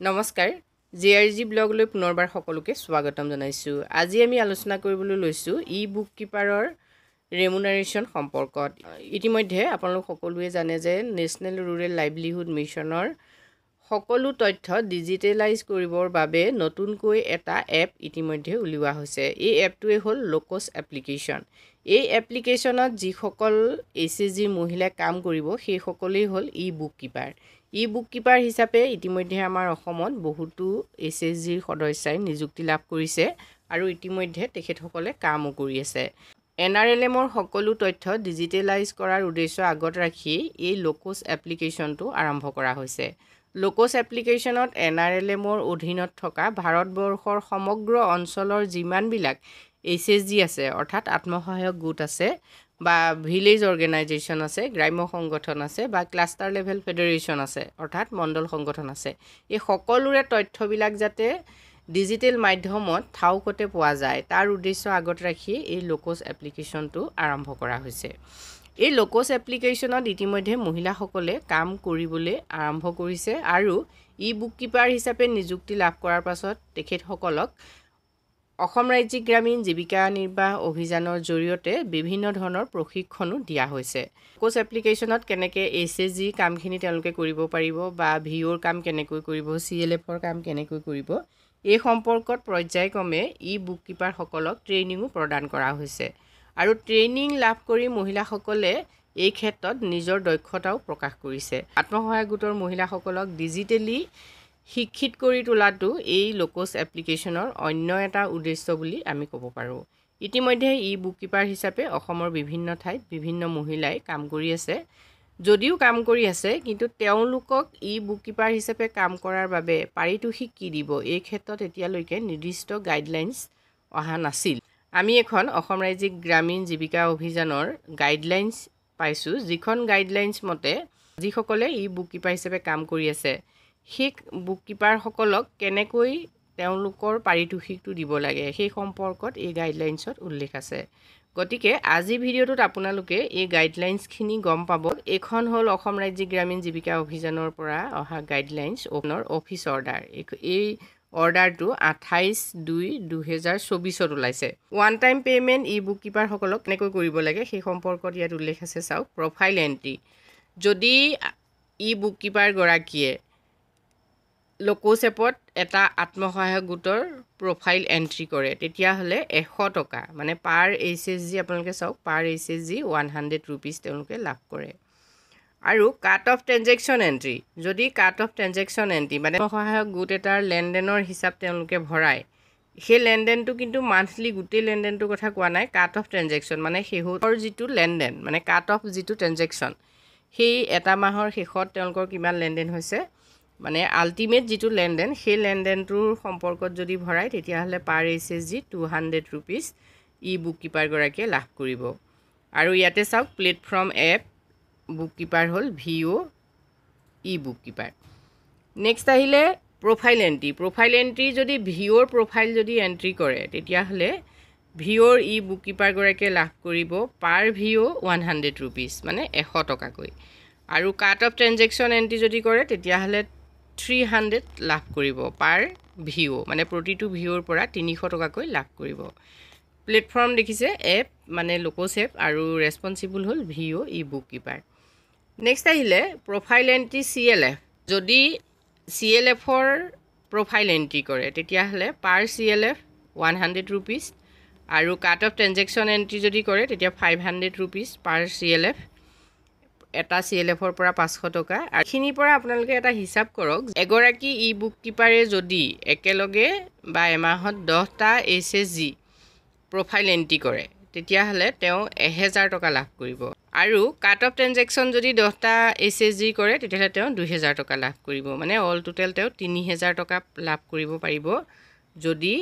নমস্কাৰ G R G ব্লগলৈ পুনৰবাৰ সকলোকে স্বাগতম জনাইছোঁ। আজি আমি আলোচনা কৰিবলৈ লৈছোঁ ই বুক কিপাৰৰ ৰেমুনাৰেশ্যন সম্পৰ্কত। ইতিমধ্যে আপোনালোক সকলোৱে জানে যে নেশ্যনেল ৰুৰেল লাইভলিহুড মিছনৰ সকলো তথ্য ডিজিটেলাইজ কৰিবৰ বাবে নতুনকৈ এটা এপ ইতিমধ্যে উলিওৱা হৈছে। এই এপটোৱে হ'ল লোকছ এপ্লিকেশ্যন এই এপ্লিকেশ্যনত যিসকল এইচ এছ জিৰ মহিলাই কাম কৰিব সেইসকলেই হ'ল e book keeper e book keeper হিচাপে ইতিমধ্যে আমাৰ অসমত বহুতো এইচ এছ জিৰ সদস্যাই নিযুক্তি লাভ কৰিছে আৰু ইতিমধ্যে তেখেতসকলে কামো কৰি আছে। এন আৰ এল এমৰ সকলো তথ্য ডিজিটেলাইজ কৰাৰ উদ্দেশ্য আগত ৰাখি এই লোকছ এপ্লিকেশ্যনটো আৰম্ভ কৰা হৈছে। লোকছ এপ্লিকেশ্যনত এন আৰ এল এমৰ অধীনত থকা ভাৰতবৰ্ষৰ সমগ্ৰ অঞ্চলৰ যিমানবিলাক এইচ এছ জি আছে অৰ্থাৎ আত্মসহায়ক গোট আছে বা ভিলেজ অৰ্গেনাইজেশ্যন আছে গ্ৰাম্য সংগঠন আছে বা ক্লাষ্টাৰ লেভেল ফেডাৰেশ্যন আছে অৰ্থাৎ মণ্ডল সংগঠন আছে। এই সকলোৰে তথ্যবিলাক যাতে ডিজিটেল মাধ্যমত থাউকতে পোৱা যায় তাৰ উদ্দেশ্য আগত ৰাখি এই লোকছ এপ্লিকেশ্যনটো আৰম্ভ কৰা হৈছে। এই লোকছ এপ্লিকেশ্যনত ইতিমধ্যে মহিলাসকলে কাম কৰিবলৈ আৰম্ভ কৰিছে আৰু ই বুক কিপাৰ হিচাপে নিযুক্তি লাভ কৰাৰ পাছত তেখেতসকলক অসম ৰাজ্যিক গ্ৰামীণ জীৱিকা নিৰ্বাহ অভিযানৰ জৰিয়তে বিভিন্ন ধৰণৰ প্ৰশিক্ষণো দিয়া হৈছে। কোচ এপ্লিকেশ্যনত কেনেকৈ এইচ এছ জি কামখিনি তেওঁলোকে কৰিব পাৰিব বা ভি অ'ৰ কাম কেনেকৈ কৰিব চি এল এফৰ কাম কেনেকৈ কৰিব এই সম্পৰ্কত পৰ্যায়ক্ৰমে ই বুক কিপাৰসকলক ট্ৰেইনিঙো প্ৰদান কৰা হৈছে। আৰু ট্ৰেইনিং লাভ কৰি মহিলাসকলে এই ক্ষেত্ৰত নিজৰ দক্ষতাও প্ৰকাশ কৰিছে। আত্মসহায়ক গোটৰ মহিলাসকলক ডিজিটেলি শিক্ষিত কৰি তোলাটো এই লোকছ এপ্লিকেশ্যনৰ অন্য এটা উদ্দেশ্য বুলি আমি ক'ব পাৰোঁ। ইতিমধ্যে ই বুক কিপাৰ হিচাপে অসমৰ বিভিন্ন ঠাইত বিভিন্ন মহিলাই কাম কৰি আছে। যদিও কাম কৰি আছে কিন্তু তেওঁলোকক ই বুক কিপাৰ হিচাপে কাম কৰাৰ বাবে পাৰিতোষিক কি দিব? এই ক্ষেত্ৰত এতিয়ালৈকে নিৰ্দিষ্ট গাইডলাইনছ অহা নাছিল। আমি এখন অসম ৰাজ্যিক গ্ৰামীণ জীৱিকা অভিযানৰ গাইডলাইনছ পাইছোঁ যিখন গাইডলাইনছ মতে যিসকলে ই বুক কিপাৰ হিচাপে কাম কৰি আছে সেই বুক কিপাৰসকলক কেনেকৈ তেওঁলোকৰ পাৰিতোষিকটো দিব লাগে সেই সম্পৰ্কত এই গাইডলাইনছত উল্লেখ আছে। গতিকে আজি ভিডিঅ'টোত আপোনালোকে এই গাইডলাইনছখিনি গম পাব। এইখন হ'ল অসম ৰাজ্যিক গ্ৰামীণ জীৱিকা অভিযানৰ পৰা অহা গাইডলাইনছ অ'পনৰ অফিচ অৰ্ডাৰ এই অৰ্ডাৰটো আঠাইছ দুই দুহেজাৰ চৌবিছত ওলাইছে। One time payment e book কিপাৰসকলক কেনেকৈ কৰিব লাগে সেই সম্পৰ্কত ইয়াত উল্লেখ আছে। চাওক প্ৰফাইল এণ্ট্ৰি যদি ই বুক কিপাৰগৰাকীয়ে লোক'ছ এপত এটা আত্মসহায়ক গোটৰ প্ৰফাইল এণ্ট্ৰি কৰে। তেতিয়াহ'লে এশ টকা মানে পাৰ এইচ এছ জি আপোনালোকে চাওক per H S G one hundred rupees তেওঁলোকে লাভ কৰে। আৰু কাট অফ ট্ৰেঞ্জেকশ্যন এণ্ট্ৰি যদি কাট অফ ট্ৰেঞ্জেকশ্যন এণ্ট্ৰি মানে সহায়ক গোট এটাৰ লেনদেনৰ হিচাপ তেওঁলোকে ভৰায় সেই লেনদেনটো কিন্তু মান্থলি গোটেই লেনদেনটোৰ কথা কোৱা নাই কাট অফ ট্ৰেঞ্জেকশ্যন মানে শেহতীয়াৰ যিটো লেনদেন মানে কাট অফ যিটো ট্ৰেঞ্জেকশ্যন সেই এটা মাহৰ শেষত তেওঁলোকৰ কিমান লেনদেন হৈছে? মানে আল্টিমেট যিটো লেনদেন সেই লেনদেনটোৰ সম্পৰ্কত যদি ভৰায় তেতিয়াহ'লে per H S G two hundred rupees e book কিপাৰগৰাকীয়ে লাভ কৰিব। আৰু ইয়াতে চাওক প্লেটফৰ্ম এপ বুক কিপাৰ হ'ল V O' e book keeper next আহিলে প্ৰফাইল এণ্ট্ৰি প্ৰফাইল এণ্ট্ৰি যদি ভি অ'ৰ প্ৰফাইল যদি এণ্ট্ৰি কৰে তেতিয়াহ'লে ভি অ'ৰ ই বুক কিপাৰগৰাকীয়ে লাভ কৰিব per V O' one hundred rupees মানে এশ টকাকৈ। আৰু কাট অফ ট্ৰেঞ্জেকশ্যন এণ্ট্ৰি যদি কৰে তেতিয়াহ'লে থ্ৰী হাণ্ড্ৰেড লাভ কৰিব পাৰ ভি অ' মানে প্ৰতিটো ভি অ'ৰ পৰা তিনিশ টকাকৈ লাভ কৰিব। প্লেটফৰ্ম দেখিছে এপ মানে লোকছ এপ আৰু ৰেচপনচিবল হ'ল V O' e book keeper next আহিলে profile entry C L F যদি চি এল এফৰ প্ৰফাইল এণ্ট্ৰি কৰে তেতিয়াহ'লে per C L F one hundred rupees আৰু কাট অফ ট্ৰেঞ্জেকশ্যন এণ্ট্ৰি যদি কৰে তেতিয়া five hundred rupees per C L F এটা চি এল এফৰ পৰা পাঁচশ টকা। আৰু এইখিনিৰ পৰা আপোনালোকে এটা হিচাপ কৰক এগৰাকী ই বুক কিপাৰে যদি একেলগে বা এমাহত দহটা H S G profile entry কৰে তেতিয়াহ'লে তেওঁ এহেজাৰ টকা লাভ কৰিব। আৰু কাট অফ ট্ৰেঞ্জেকশ্যন যদি দহটা এইচ এছ জি কৰে তেতিয়াহ'লে তেওঁ দুহেজাৰ টকা লাভ কৰিব। মানে অল টোটেল তেওঁ তিনি হেজাৰ টকা লাভ কৰিব পাৰিব যদি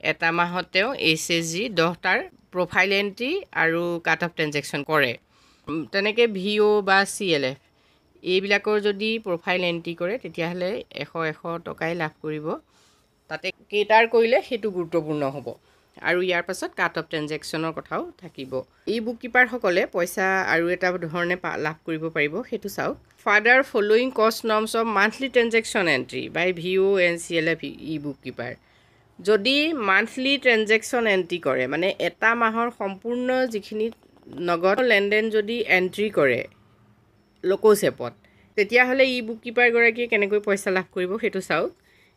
এটা মাহত তেওঁ এইচ এছ জি দহটাৰ প্ৰফাইল এণ্ট্ৰি আৰু কাট অফ ট্ৰেঞ্জেকশ্যন কৰে। তেনেকৈ ভি অ' বা চি এল এফ এইবিলাকৰ যদি প্ৰফাইল এণ্ট্ৰি কৰে তেতিয়াহ'লে এশ এশ টকাই লাভ কৰিব। তাতে কেইটাৰ কৰিলে সেইটো গুৰুত্বপূৰ্ণ হ'ব। আৰু ইয়াৰ পাছত কাট অফ ট্ৰেঞ্জেকশ্যনৰ কথাও থাকিব। ই বুক কিপাৰসকলে পইচা আৰু এটা ধৰণে লাভ কৰিব পাৰিব সেইটো চাওক। Further following cost norms of monthly transaction entry by V O' and C L F e book keeper যদি মান্থলি ট্ৰেঞ্জেকশ্যন এণ্ট্ৰি কৰে মানে এটা মাহৰ সম্পূৰ্ণ যিখিনি নগদ লেনদেন যদি এণ্ট্ৰি কৰে লক'জ এপত তেতিয়াহ'লে ই বুক কিপাৰগৰাকীয়ে কেনেকৈ পইচা লাভ কৰিব সেইটো চাওক।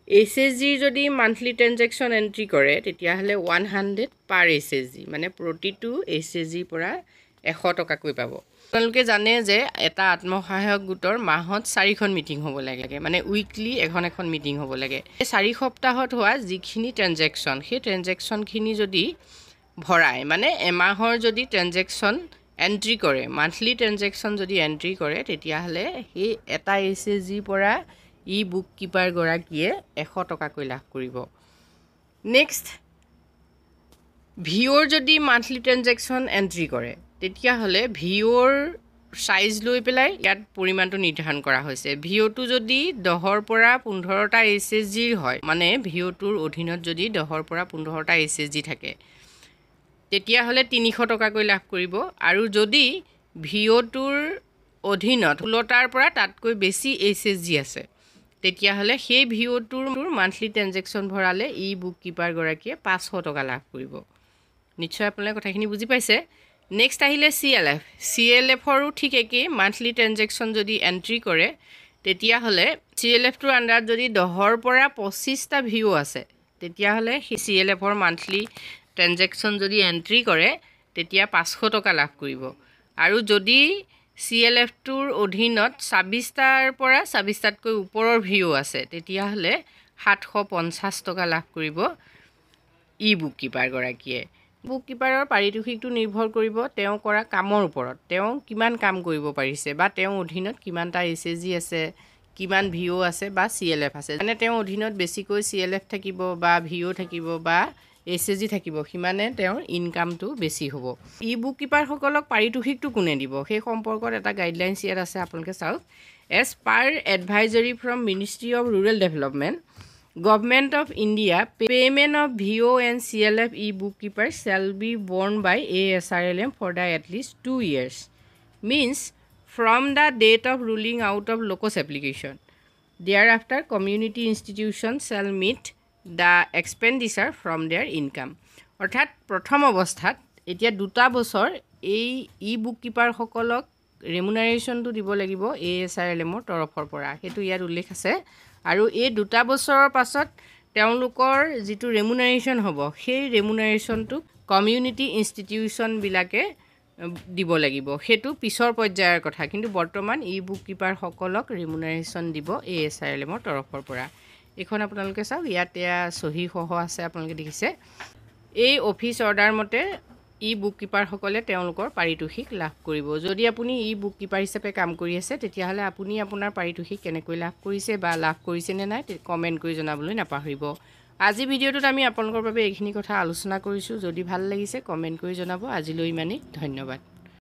এইচ এছ জিৰ যদি মান্থলি ট্ৰেঞ্জেকশ্যন এণ্ট্ৰি কৰে তেতিয়াহ'লে one hundred per H S G মানে প্ৰতিটো এইচ এছ জিৰ পৰা এশ টকাকৈ পাব। আপোনালোকে জানে যে এটা আত্মসহায়ক গোটৰ মাহত চাৰিখন মিটিং হ'ব লাগে মানে উইকলি এখন এখন মিটিং হ'ব লাগে। চাৰি সপ্তাহত হোৱা যিখিনি ট্ৰেঞ্জেকশ্যন সেই ট্ৰেঞ্জেকশ্যনখিনি যদি ভৰাই মানে এমাহৰ যদি ট্ৰেঞ্জেকশ্যন এণ্ট্ৰি কৰে মান্থলি ট্ৰেঞ্জেকশ্যন যদি এণ্ট্ৰি কৰে তেতিয়াহ'লে সেই এটা এইচ এছ জিৰ পৰা ই বুক কিপাৰগৰাকীয়ে এশ টকাকৈ লাভ কৰিব। নেক্সট ভিঅ'ৰ যদি মান্থলি ট্ৰেঞ্জেকশ্যন এণ্ট্ৰি কৰে তেতিয়াহ'লে ভিঅ'ৰ চাইজ লৈ পেলাই ইয়াত পৰিমাণটো নিৰ্ধাৰণ কৰা হৈছে। ভিঅ'টো যদি দহৰ পৰা পোন্ধৰটা এইচ এছ জিৰ হয় মানে ভিঅ'টোৰ অধীনত যদি দহৰ পৰা পোন্ধৰটা এইচ এছ জি থাকে তেতিয়াহ'লে তিনিশ টকাকৈ লাভ কৰিব। আৰু যদি ভিঅ'টোৰ অধীনত ষোল্লটাৰ পৰা তাতকৈ বেছি এইচ এছ জি আছে তেতিয়াহ'লে সেই ভিঅ'টোৰ মান্থলি ট্ৰেঞ্জেকশ্যন ভৰালে ই বুক কিপাৰগৰাকীয়ে পাঁচশ টকা লাভ কৰিব। নিশ্চয় আপোনালোকে কথাখিনি বুজি পাইছে? নেক্সট আহিলে C L F C L এফৰো ঠিক একেই মান্থলি ট্ৰেঞ্জেকশ্যন যদি এণ্ট্ৰি কৰে তেতিয়াহ'লে চি এল এফটোৰ আণ্ডাৰত যদি দহৰ পৰা পঁচিছটা ভিঅ' আছে তেতিয়াহ'লে সেই চি এল এফৰ মান্থলি ট্ৰেঞ্জেকশ্যন যদি এণ্ট্ৰি কৰে তেতিয়া পাঁচশ টকা লাভ কৰিব। আৰু যদি চি এল এফটোৰ অধীনত ছাব্বিছটাৰ পৰা ছাব্বিছটাতকৈ ওপৰৰ ভিঅ' আছে তেতিয়াহ'লে সাতশ পঞ্চাছ টকা লাভ কৰিব ই বুক কিপাৰগৰাকীয়ে বুক কিপাৰৰ পাৰিতোষিকটো নিৰ্ভৰ কৰিব তেওঁ কৰা কামৰ ওপৰত। তেওঁ কিমান কাম কৰিব পাৰিছে বা তেওঁৰ অধীনত কিমানটা এছ জি আছে কিমান ভিঅ' আছে বা চি এল এফ আছে। মানে তেওঁৰ অধীনত বেছিকৈ চি এল এফ থাকিব বা ভিঅ' থাকিব বা এইচ এছ জি থাকিব সিমানে তেওঁৰ ইনকামটো বেছি হ'ব। ই বুক কিপাৰসকলক পাৰিতোষিকটো কোনে দিব? সেই সম্পৰ্কত এটা গাইডলাইনছ ইয়াত আছে আপোনালোকে চাওক। As per advisory from ministry of rural development government of India payment of V O' and C L F e book keeper shall be borne by A S R L M for the at least two years means from the date of rolling out of Lokos application thereafter community institution shall meet the expenditure from their income অৰ্থাৎ প্ৰথম অৱস্থাত এতিয়া দুটা বছৰ এই ই book কিপাৰসকলক ৰেমুনাৰেশ্যনটো দিব লাগিব এ S R L এমৰ তৰফৰ পৰা। সেইটো ইয়াত উল্লেখ আছে। আৰু এই দুটা বছৰৰ পাছত তেওঁলোকৰ যিটো ৰেমুনাৰেশ্যন হ'ব সেই ৰেমুনাৰেশ্যনটোক কমিউনিটি ইনষ্টিটিউশ্যনবিলাকে দিব লাগিব। সেইটো পিছৰ পৰ্যায়ৰ কথা। কিন্তু বৰ্তমান ই বুক কিপাৰসকলক ৰেমুনাৰেশ্যন দিব এ এছ আৰ এল এমৰ তৰফৰ পৰা। এইখন আপোনালোকে চাওক ইয়াত এয়া চহীসহ আছে আপোনালোকে দেখিছে। এই অফিচ অৰ্ডাৰ মতে ই বুক কিপাৰসকলে তেওঁলোকৰ পাৰিতোষিক লাভ কৰিব। যদি আপুনি ই বুক কিপাৰ হিচাপে কাম কৰি আছে তেতিয়াহ'লে আপুনি আপোনাৰ পাৰিতোষিক কেনেকৈ লাভ কৰিছে বা লাভ কৰিছেনে নাই কমেণ্ট কৰি জনাবলৈ নাপাহৰিব। আজি ভিডিঅ'টোত আমি আপোনালোকৰ বাবে এইখিনি কথা আলোচনা কৰিছোঁ। যদি ভাল লাগিছে কমেণ্ট কৰি জনাব। আজিলৈ ইমানেই। ধন্যবাদ।